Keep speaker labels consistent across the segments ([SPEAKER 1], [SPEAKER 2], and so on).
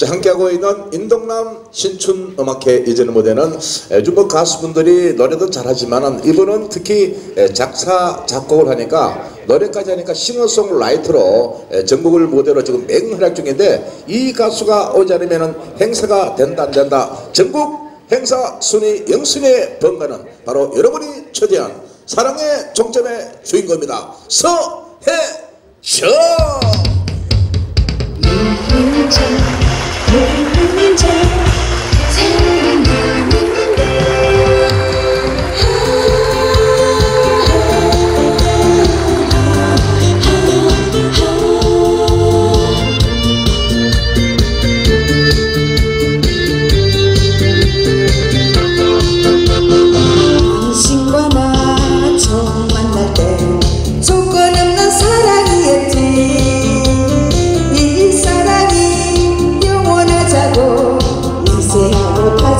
[SPEAKER 1] 자, 함께하고 있는 인동남 신춘 음악회 이전의 무대는 에, 중국 가수분들이 노래도 잘하지만은 이분은 특히 에, 작사 작곡을 하니까 노래까지 하니까 싱어송라이터로 에, 전국을 무대로 지금 맹활약 중인데 이 가수가 오지 않으면은 행사가 된다 안 된다 전국 행사 순위 영승에 번가는 바로 여러분이 초대한 사랑의 종점의 주인공입니다. 서해정.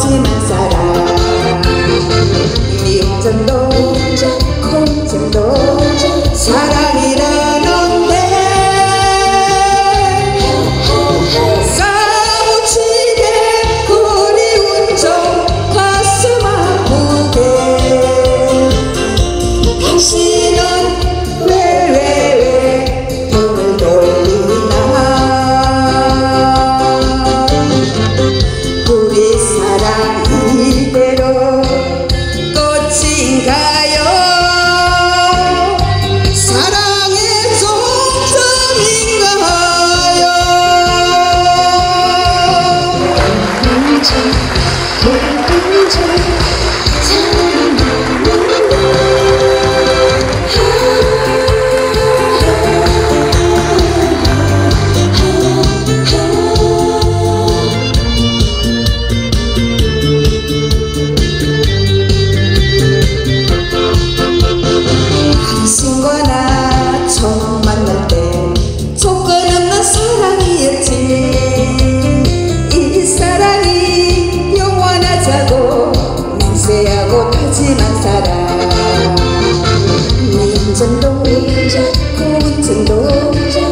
[SPEAKER 2] team inside out. 타지만 사랑. 민정도 고운정도 사랑